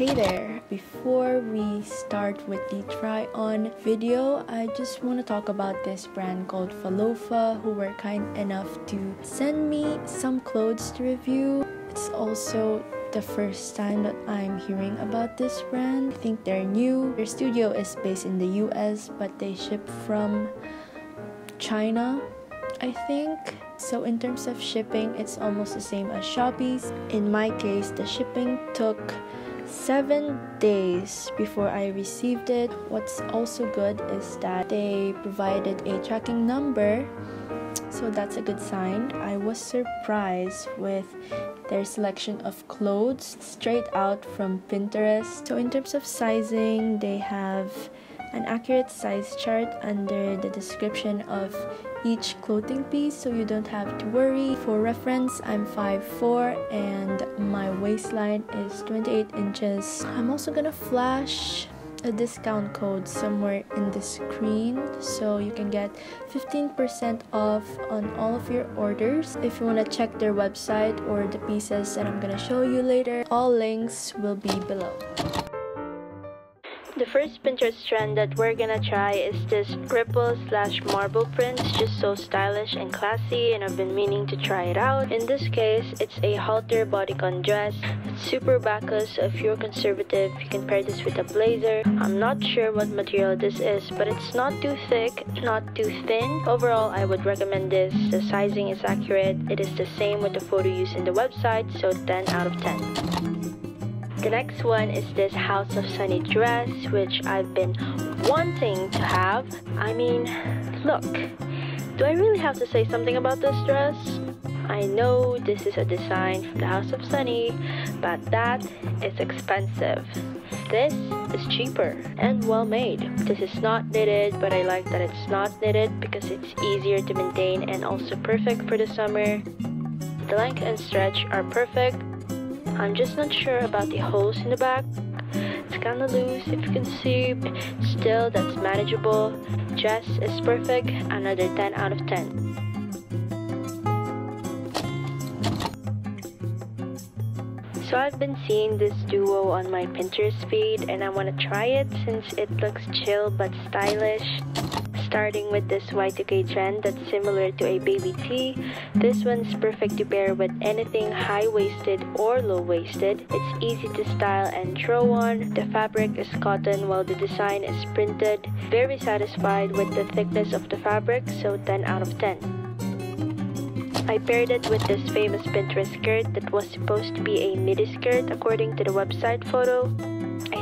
Hey there! Before we start with the try on video, I just want to talk about this brand called Phalopha who were kind enough to send me some clothes to review. It's also the first time that I'm hearing about this brand. I think they're new. Their studio is based in the US, but they ship from China, I think. So in terms of shipping, it's almost the same as Shopee's. In my case, the shipping took seven days before I received it. What's also good is that they provided a tracking number, so that's a good sign. I was surprised with their selection of clothes straight out from Pinterest. So, in terms of sizing, they have an accurate size chart under the description of each clothing piece so you don't have to worry. For reference, I'm 5'4 and my waistline is 28 inches. I'm also gonna flash a discount code somewhere in the screen so you can get 15% off on all of your orders if you want to check their website or the pieces that I'm gonna show you later all links will be below the first Pinterest trend that we're gonna try is this ripple slash marble print. It's just so stylish and classy and I've been meaning to try it out. In this case, it's a halter bodycon dress. It's super backless, so if you're conservative, you can pair this with a blazer. I'm not sure what material this is, but it's not too thick, not too thin. Overall, I would recommend this. The sizing is accurate. It is the same with the photo used in the website, so 10 out of 10. The next one is this House of Sunny dress, which I've been wanting to have. I mean, look, do I really have to say something about this dress? I know this is a design from the House of Sunny, but that is expensive. This is cheaper and well made. This is not knitted, but I like that it's not knitted because it's easier to maintain and also perfect for the summer. The length and stretch are perfect I'm just not sure about the holes in the back. It's kinda loose if you can see, still that's manageable. Dress is perfect, another 10 out of 10. So I've been seeing this duo on my Pinterest feed and I want to try it since it looks chill but stylish starting with this Y2K trend that's similar to a baby tee. This one's perfect to pair with anything high-waisted or low-waisted. It's easy to style and throw on. The fabric is cotton while the design is printed. Very satisfied with the thickness of the fabric, so 10 out of 10. I paired it with this famous Pinterest skirt that was supposed to be a midi skirt according to the website photo.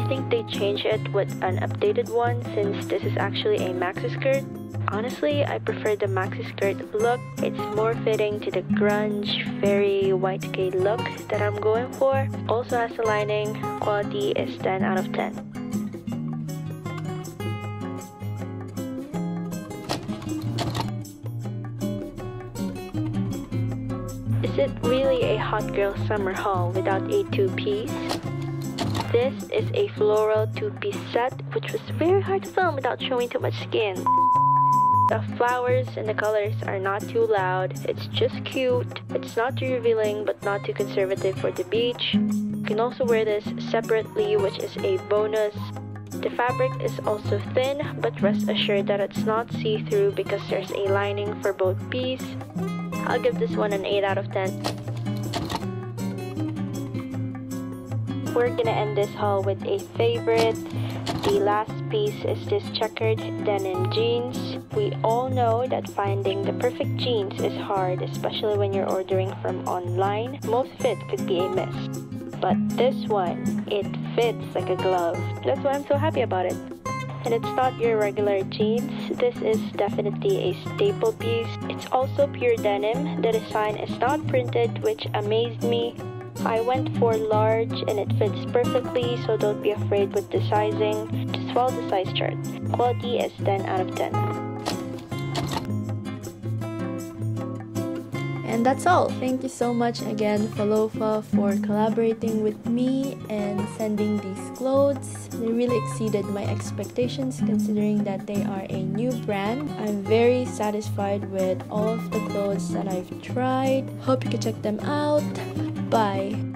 I think they changed it with an updated one since this is actually a maxi skirt. Honestly, I prefer the maxi skirt look. It's more fitting to the grunge, very Y2K look that I'm going for. Also has a lining, quality is 10 out of 10. Is it really a hot girl summer haul without a two-piece? This is a floral two-piece set, which was very hard to film without showing too much skin. The flowers and the colors are not too loud, it's just cute. It's not too revealing but not too conservative for the beach. You can also wear this separately, which is a bonus. The fabric is also thin, but rest assured that it's not see-through because there's a lining for both pieces. I'll give this one an 8 out of 10. We're gonna end this haul with a favorite. The last piece is this checkered denim jeans. We all know that finding the perfect jeans is hard, especially when you're ordering from online. Most fit could be a miss. But this one, it fits like a glove. That's why I'm so happy about it. And it's not your regular jeans. This is definitely a staple piece. It's also pure denim. The design is not printed, which amazed me. I went for large and it fits perfectly so don't be afraid with the sizing. Just follow the size chart. Quality is 10 out of 10. And that's all. Thank you so much again Phalopha for collaborating with me and sending these clothes. They really exceeded my expectations considering that they are a new brand. I'm very satisfied with all of the clothes that I've tried. Hope you can check them out. Bye.